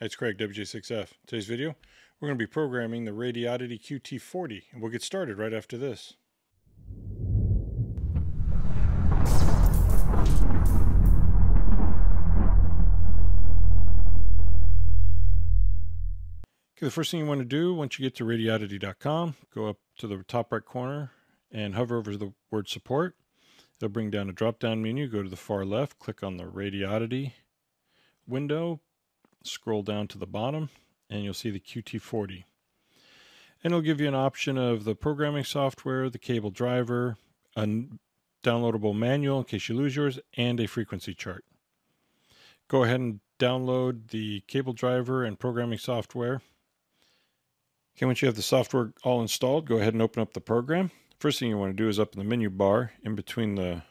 It's Craig, WJ6F. Today's video, we're going to be programming the Radioddity QT40, and we'll get started right after this. Okay, the first thing you want to do once you get to radioddity.com, go up to the top right corner and hover over the word support. It'll bring down a drop down menu, go to the far left, click on the Radioddity window, scroll down to the bottom, and you'll see the QT40. And it'll give you an option of the programming software, the cable driver, a downloadable manual in case you lose yours, and a frequency chart. Go ahead and download the cable driver and programming software. Okay, once you have the software all installed, go ahead and open up the program. First thing you want to do is up in the menu bar, in between the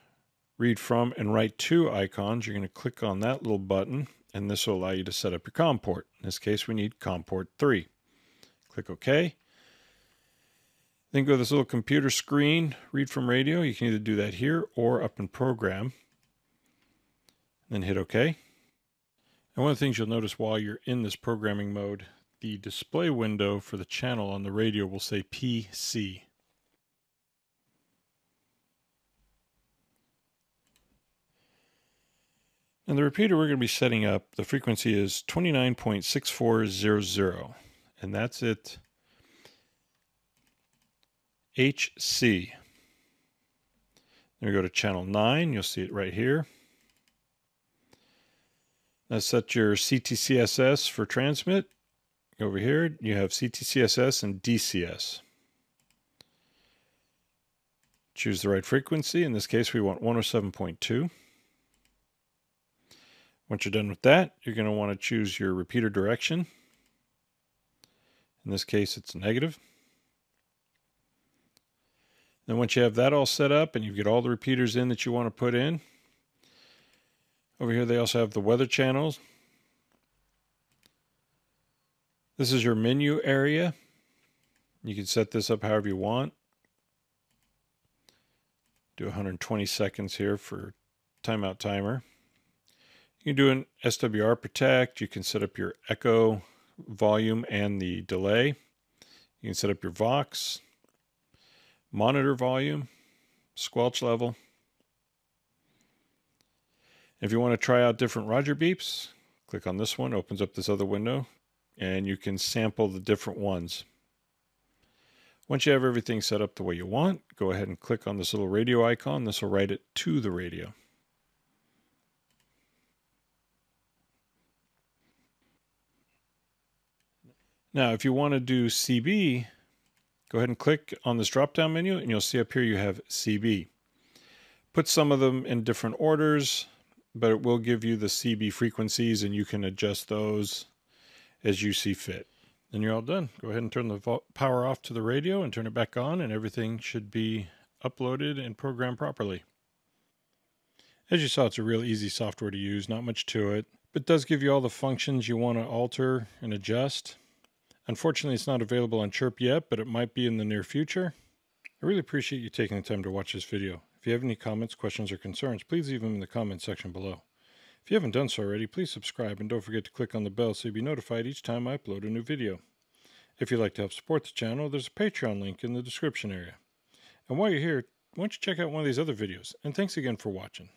read from and write to icons, you're going to click on that little button and this will allow you to set up your COM port. In this case, we need COM port 3. Click OK. Then go to this little computer screen, read from radio. You can either do that here or up in program. Then hit OK. And one of the things you'll notice while you're in this programming mode, the display window for the channel on the radio will say PC. And the repeater we're going to be setting up, the frequency is 29.6400, and that's it HC. Then we go to channel 9, you'll see it right here. Now set your CTCSS for transmit. Over here, you have CTCSS and DCS. Choose the right frequency. In this case, we want 107.2. Once you're done with that, you're going to want to choose your repeater direction. In this case, it's negative. Then once you have that all set up and you get all the repeaters in that you want to put in, over here they also have the weather channels. This is your menu area. You can set this up however you want. Do 120 seconds here for timeout timer. You can do an SWR protect. You can set up your echo volume and the delay. You can set up your Vox, monitor volume, squelch level. If you want to try out different Roger beeps, click on this one, opens up this other window, and you can sample the different ones. Once you have everything set up the way you want, go ahead and click on this little radio icon. This will write it to the radio. Now, if you want to do CB, go ahead and click on this drop down menu and you'll see up here you have CB. Put some of them in different orders, but it will give you the CB frequencies and you can adjust those as you see fit. Then you're all done. Go ahead and turn the power off to the radio and turn it back on and everything should be uploaded and programmed properly. As you saw, it's a real easy software to use, not much to it, but does give you all the functions you want to alter and adjust. Unfortunately, it's not available on Chirp yet, but it might be in the near future. I really appreciate you taking the time to watch this video. If you have any comments, questions, or concerns, please leave them in the comments section below. If you haven't done so already, please subscribe and don't forget to click on the bell so you'll be notified each time I upload a new video. If you'd like to help support the channel, there's a Patreon link in the description area. And while you're here, why don't you check out one of these other videos? And thanks again for watching.